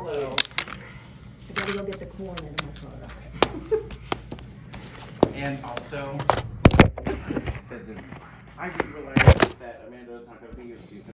Hello. I gotta go get the corn out of my car. And also, I didn't realize that Amanda is not gonna be your she's